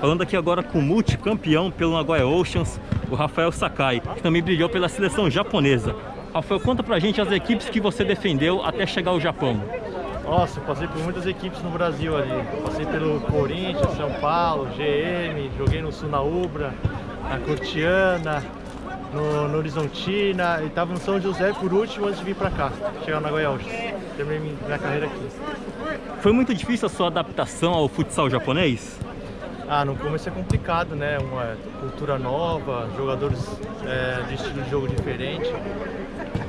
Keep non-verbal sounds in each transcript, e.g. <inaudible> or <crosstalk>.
Falando aqui agora com o multicampeão pelo Nagoya Oceans, o Rafael Sakai, que também brilhou pela seleção japonesa. Rafael, conta pra gente as equipes que você defendeu até chegar ao Japão. Nossa, eu passei por muitas equipes no Brasil ali. Passei pelo Corinthians, São Paulo, GM, joguei no Sul na Ubra, na Cortiana, no, no Horizontina e estava no São José por último antes de vir para cá, chegar na Goiás. Terminei minha carreira aqui. Foi muito difícil a sua adaptação ao futsal japonês? Ah, no começo é complicado, né? Uma cultura nova, jogadores é, de estilo de jogo diferente.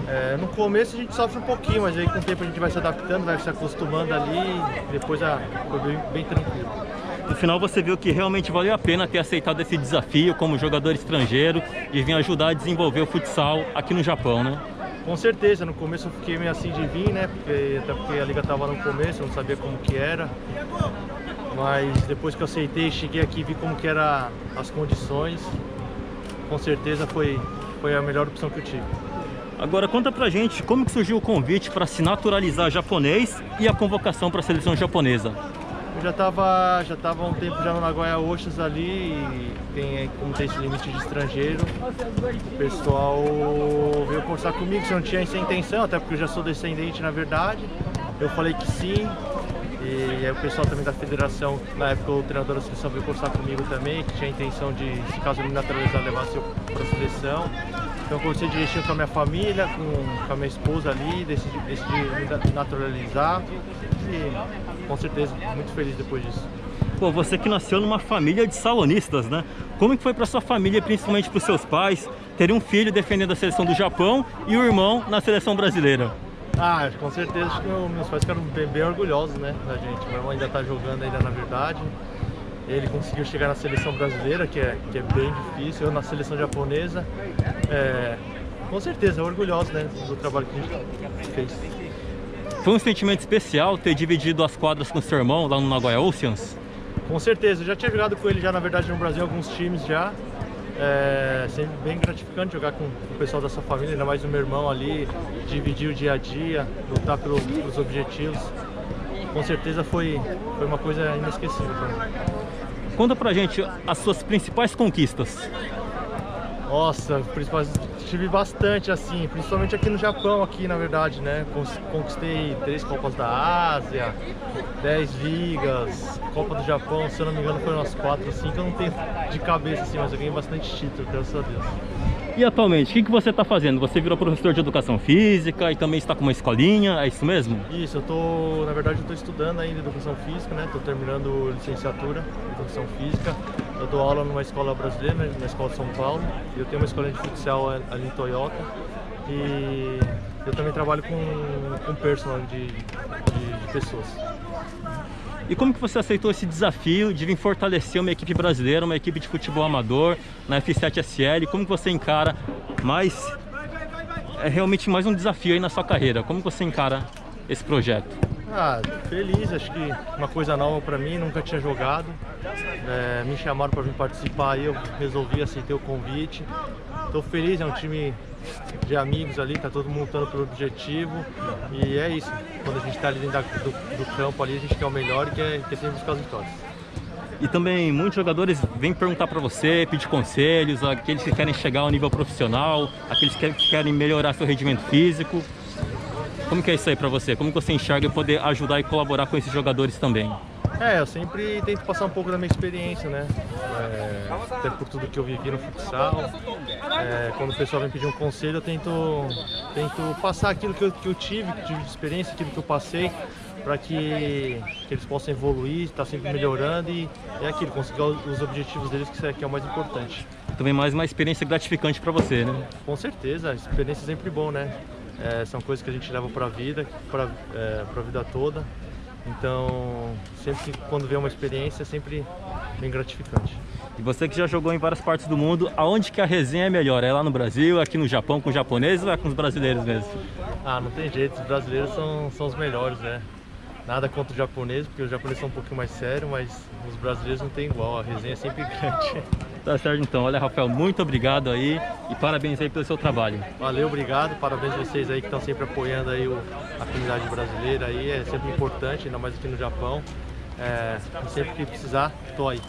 É, no começo a gente sofre um pouquinho, mas aí com o tempo a gente vai se adaptando, vai se acostumando ali e depois ah, foi bem, bem tranquilo. No final você viu que realmente valeu a pena ter aceitado esse desafio como jogador estrangeiro de vir ajudar a desenvolver o futsal aqui no Japão, né? Com certeza, no começo eu fiquei meio assim de vir, né? Porque, até porque a liga estava no começo, eu não sabia como que era. Mas depois que eu aceitei, cheguei aqui e vi como que eram as condições. Com certeza foi, foi a melhor opção que eu tive. Agora conta pra gente como que surgiu o convite para se naturalizar japonês e a convocação para a seleção japonesa. Eu já estava já tava um tempo já no Nagoya Oshas ali, e tem, como tem esse limite de estrangeiro, o pessoal veio conversar comigo se eu não tinha essa intenção, até porque eu já sou descendente na verdade. Eu falei que sim, e aí o pessoal também da federação, na época o treinador da seleção veio conversar comigo também, que tinha a intenção de, se caso me naturalizar, levar para a seleção. Então eu conversei direitinho com a minha família, com, com a minha esposa ali, decidi, decidi me naturalizar e com certeza muito feliz depois disso. Pô, você que nasceu numa família de salonistas, né? Como que foi para sua família, principalmente para os seus pais, ter um filho defendendo a seleção do Japão e o irmão na seleção brasileira? Ah, com certeza acho que meus pais ficaram bem, bem orgulhosos, né, da gente. Meu irmão ainda está jogando ainda na verdade. Ele conseguiu chegar na seleção brasileira, que é, que é bem difícil, eu na seleção japonesa. É, com certeza, orgulhoso né, do trabalho que a gente fez. Foi um sentimento especial ter dividido as quadras com seu irmão lá no Nagoya Oceans? Com certeza, eu já tinha jogado com ele já na verdade no Brasil alguns times já. É sempre bem gratificante jogar com o pessoal da sua família, ainda mais o meu irmão ali, dividir o dia a dia, lutar pelo, pelos objetivos. Com certeza foi, foi uma coisa inesquecível. Conta pra gente as suas principais conquistas. Nossa, tive bastante assim, principalmente aqui no Japão, aqui na verdade, né? Conquistei três Copas da Ásia, dez ligas, Copa do Japão, se eu não me engano foram umas quatro, cinco, eu não tenho de cabeça assim, mas eu ganhei bastante título, graças a Deus. E atualmente, o que, que você está fazendo? Você virou professor de educação física e também está com uma escolinha, é isso mesmo? Isso, eu tô, na verdade eu estou estudando ainda educação física, né? Estou terminando licenciatura em educação física. Eu dou aula numa escola brasileira, né? na escola de São Paulo. Eu tenho uma escola de futsal ali em Toyota. E eu também trabalho com, com personal de, de, de pessoas. E como que você aceitou esse desafio de vir fortalecer uma equipe brasileira, uma equipe de futebol amador na F7SL? Como que você encara mais é realmente mais um desafio aí na sua carreira? Como você encara esse projeto? Ah, feliz, acho que uma coisa nova para mim, nunca tinha jogado. É, me chamaram para participar aí, eu resolvi aceitar o convite. Estou feliz, é um time de amigos ali, tá todo mundo lutando pelo objetivo. E é isso. Quando a gente está ali dentro do, do, campo ali, a gente quer o melhor e quer, quer sempre buscar as vitórias. E também muitos jogadores vêm perguntar para você, pedir conselhos, aqueles que querem chegar ao nível profissional, aqueles que querem melhorar seu rendimento físico. Como que é isso aí para você? Como você enxerga poder ajudar e colaborar com esses jogadores também? É, eu sempre tento passar um pouco da minha experiência, né? É, até por tudo que eu vivi no futsal. É, quando o pessoal vem pedir um conselho, eu tento, tento passar aquilo que eu, que eu tive, que tive de experiência, aquilo que eu passei, para que, que, eles possam evoluir, estar tá sempre melhorando e é aquilo, conseguir os objetivos deles, que é, que é o mais importante. Também mais uma experiência gratificante para você, né? Com certeza, experiência é sempre bom, né? É, são coisas que a gente leva para a vida, para é, a vida toda. Então, sempre quando vê uma experiência, é sempre bem gratificante. E você que já jogou em várias partes do mundo, aonde que a resenha é melhor? É lá no Brasil, aqui no Japão com os japoneses ou é com os brasileiros mesmo? Ah, não tem jeito, os brasileiros são, são os melhores, né? Nada contra os japoneses, porque os japoneses são um pouquinho mais sérios, mas os brasileiros não tem igual, a resenha é sempre grande. <laughs> Tá certo então. Olha, Rafael, muito obrigado aí e parabéns aí pelo seu trabalho. Valeu, obrigado. Parabéns a vocês aí que estão sempre apoiando aí o, a comunidade brasileira aí. É sempre importante, ainda mais aqui no Japão. É, sempre que precisar, estou aí.